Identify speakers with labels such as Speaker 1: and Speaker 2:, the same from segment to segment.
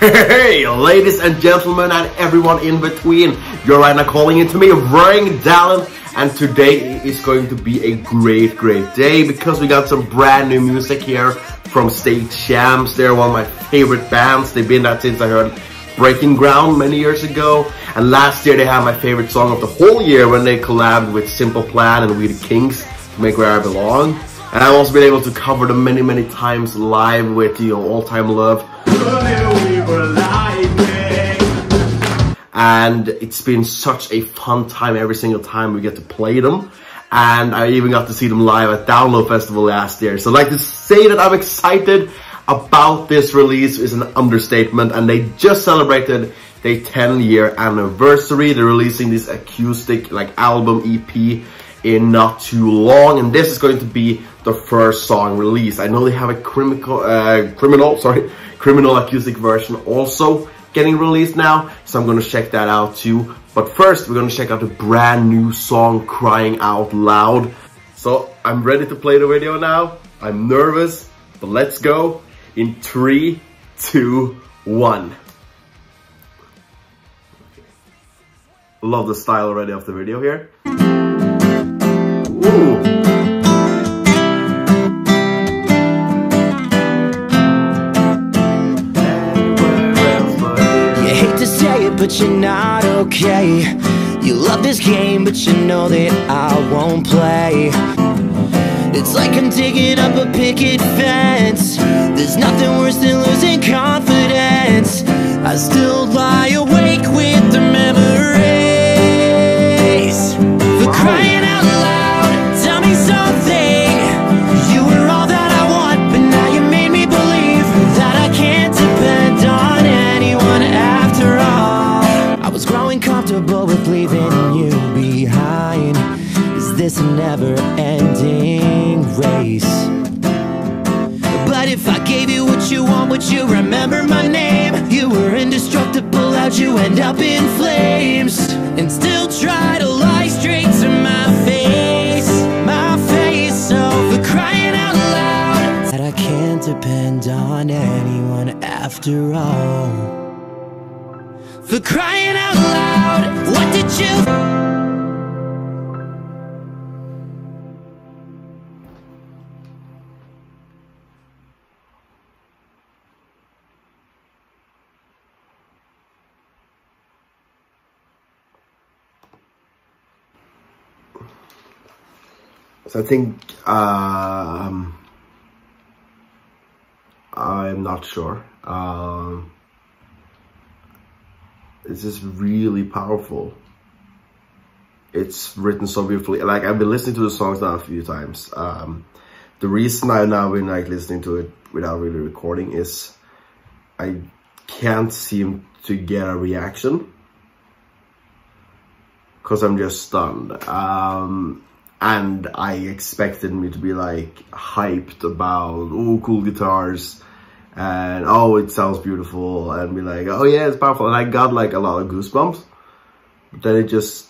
Speaker 1: Hey, ladies and gentlemen and everyone in between, you're right now calling into me, Ringdalen, and today is going to be a great, great day because we got some brand new music here from State Champs. They're one of my favorite bands. They've been that since I heard Breaking Ground many years ago, and last year they had my favorite song of the whole year when they collabed with Simple Plan and We the Kings to make Where I Belong. And I've also been able to cover them many, many times live with, you know, All Time Love and it's been such a fun time every single time we get to play them. And I even got to see them live at Download Festival last year. So like to say that I'm excited about this release is an understatement and they just celebrated their 10 year anniversary. They're releasing this acoustic like album EP in not too long and this is going to be the first song released. I know they have a criminal, uh, criminal, sorry, criminal acoustic version also getting released now, so I'm gonna check that out too. But first, we're gonna check out the brand new song, Crying Out Loud. So I'm ready to play the video now. I'm nervous, but let's go in three, two, one. Love the style already of the video here. Ooh.
Speaker 2: but you're not okay. You love this game, but you know that I won't play. It's like I'm digging up a picket fence. There's nothing worse than losing confidence. I still lie awake with the memories. For crying But if I gave you what you want, would you remember my name? You were indestructible, how'd you end up in flames? And still try to lie straight to my face, my face So for crying out loud That I can't depend on anyone after all For crying out loud, what did you...
Speaker 1: So I think um, I'm not sure. Um, it's just really powerful. It's written so beautifully. Like I've been listening to the songs now a few times. Um, the reason I've now been like listening to it without really recording is I can't seem to get a reaction because I'm just stunned. Um, and I expected me to be like hyped about oh cool guitars. And oh it sounds beautiful. And be like oh yeah it's powerful. And I got like a lot of goosebumps. But then it just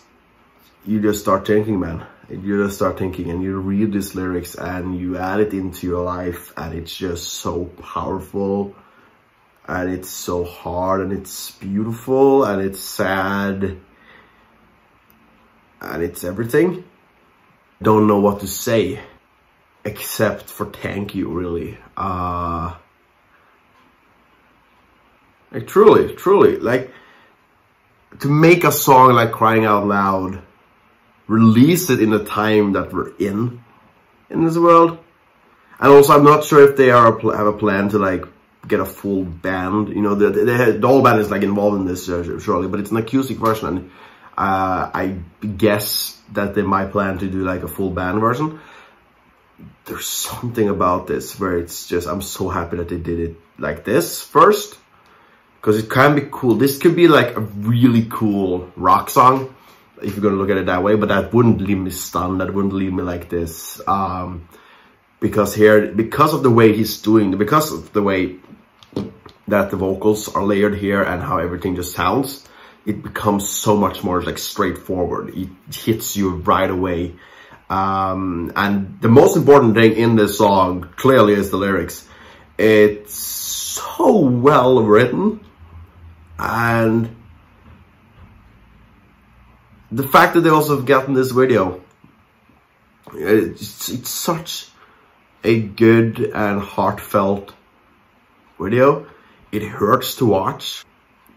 Speaker 1: you just start thinking man. You just start thinking and you read these lyrics and you add it into your life and it's just so powerful. And it's so hard and it's beautiful and it's sad. And it's everything don't know what to say except for thank you really. Uh like truly truly like to make a song like crying out loud release it in the time that we're in in this world. And also i'm not sure if they are have a plan to like get a full band. You know the, the, the whole band is like involved in this uh, surely but it's an acoustic version and uh, I guess that they might plan to do like a full band version. There's something about this where it's just, I'm so happy that they did it like this first. Because it can be cool. This could be like a really cool rock song. If you're going to look at it that way. But that wouldn't leave me stunned. That wouldn't leave me like this. Um, because here, because of the way he's doing, because of the way that the vocals are layered here and how everything just sounds it becomes so much more like straightforward. It hits you right away. Um, and the most important thing in this song clearly is the lyrics. It's so well written. And the fact that they also have gotten this video, it's, it's such a good and heartfelt video. It hurts to watch.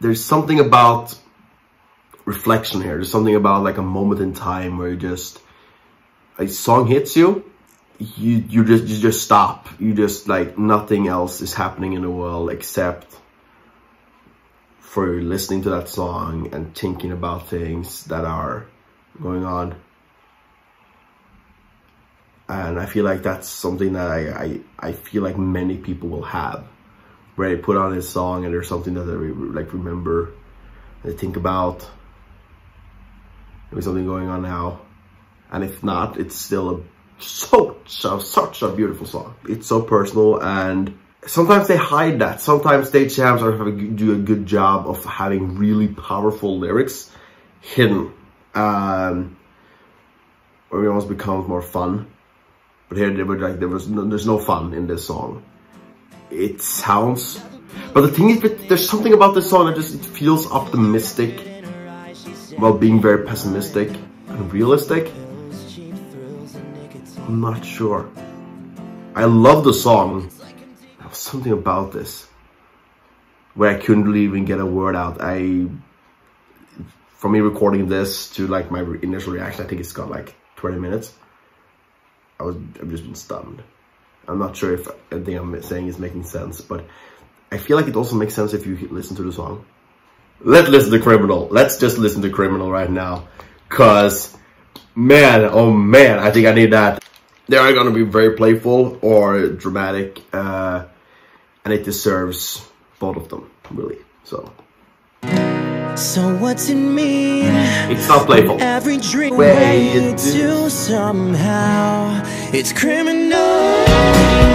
Speaker 1: There's something about reflection here. There's something about like a moment in time where you just, a song hits you, you, you just, you just stop. You just like nothing else is happening in the world except for listening to that song and thinking about things that are going on. And I feel like that's something that I, I, I feel like many people will have. Where they put on a song and there's something that they like remember, they think about. Something going on now. And if not, it's still a so, so such a beautiful song. It's so personal and sometimes they hide that. Sometimes State Champs are do a good job of having really powerful lyrics hidden. Um, or it almost becomes more fun. But here there was like there was no, there's no fun in this song. It sounds, but the thing is, there's something about this song that just it feels optimistic while being very pessimistic and realistic. I'm not sure. I love the song. There was something about this where I couldn't really even get a word out. I, from me recording this to like my initial reaction, I think it's got like 20 minutes. I was, I've just been stunned. I'm not sure if anything I'm saying is making sense, but I feel like it also makes sense if you listen to the song. Let's listen to Criminal. Let's just listen to Criminal right now. Cause, man, oh man, I think I need that. They are gonna be very playful or dramatic, uh, and it deserves both of them, really. So.
Speaker 2: So what's it mean?
Speaker 1: It's not playful.
Speaker 2: Every dream
Speaker 1: Way you
Speaker 2: you do somehow. It's criminal.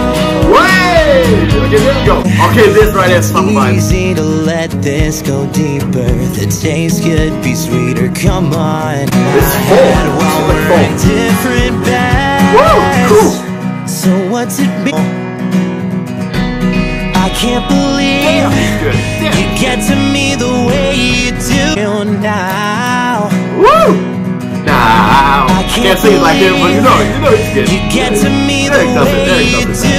Speaker 1: Go. Okay, this right here is of mine.
Speaker 2: Easy to let this go deeper. The taste could be sweeter. Come on.
Speaker 1: It's full.
Speaker 2: And while
Speaker 1: It's full.
Speaker 2: different bags.
Speaker 1: Woo, cool.
Speaker 2: So what's it mean? I can't believe
Speaker 1: Good.
Speaker 2: you get to me the way you do now.
Speaker 1: Woo! Now,
Speaker 2: I
Speaker 1: can't sing it like this, but you know, you know it's good.
Speaker 2: You get to me the
Speaker 1: Eric does it,
Speaker 2: way
Speaker 1: Eric
Speaker 2: you
Speaker 1: does it.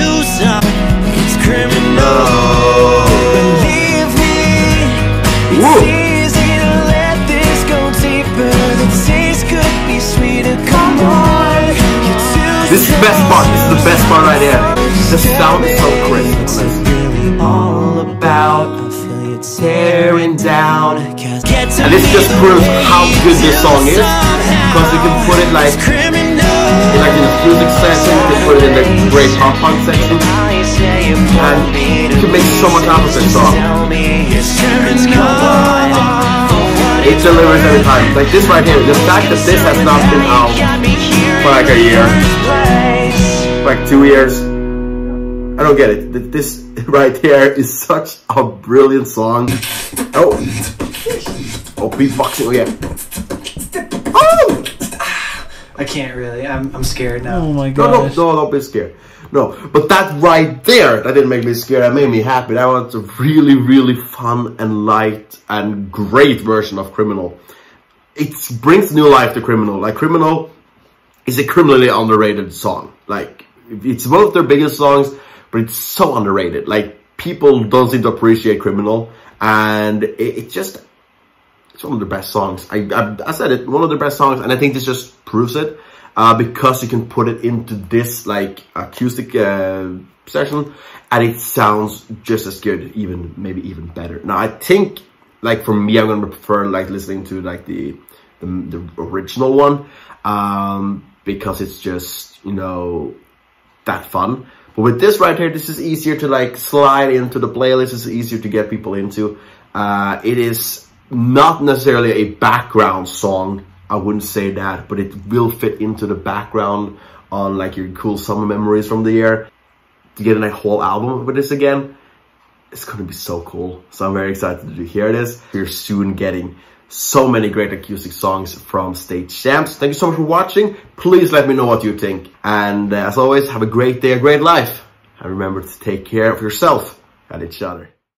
Speaker 2: This
Speaker 1: is the best part. This is the best part right here. The sound is so crisp.
Speaker 2: Really all about? I feel you tearing down.
Speaker 1: And this just proves how good this song is,
Speaker 2: somehow.
Speaker 1: 'cause you can put it like- music section, you can put it in the great pop punk section.
Speaker 2: And
Speaker 1: you can make so much out of this song. It delivers every time. Like this right here, the fact that this has not been out for like a year, like two years, I don't get it. This right here is such a brilliant song. Oh, oh, beatboxing again.
Speaker 3: I can't really. I'm, I'm scared now.
Speaker 4: Oh my
Speaker 1: No, no,
Speaker 4: gosh.
Speaker 1: no, don't be scared. No, but that right there, that didn't make me scared. That made me happy. That was a really, really fun and light and great version of Criminal. It brings new life to Criminal. Like Criminal is a criminally underrated song. Like it's one of their biggest songs, but it's so underrated. Like people don't seem to appreciate Criminal, and it, it just it's one of the best songs. I, I I said it, one of the best songs, and I think this just proves it. Uh, because you can put it into this like acoustic uh, session, and it sounds just as good, even maybe even better. Now I think, like for me, I'm gonna prefer like listening to like the the, the original one, um, because it's just you know that fun. But with this right here, this is easier to like slide into the playlist. It's easier to get people into. Uh, it is not necessarily a background song. I wouldn't say that, but it will fit into the background on like your cool summer memories from the year. To get a whole album with this again, it's gonna be so cool. So I'm very excited to hear this. We're soon getting so many great acoustic songs from State Champs. Thank you so much for watching. Please let me know what you think. And uh, as always, have a great day, a great life. And remember to take care of yourself and each other.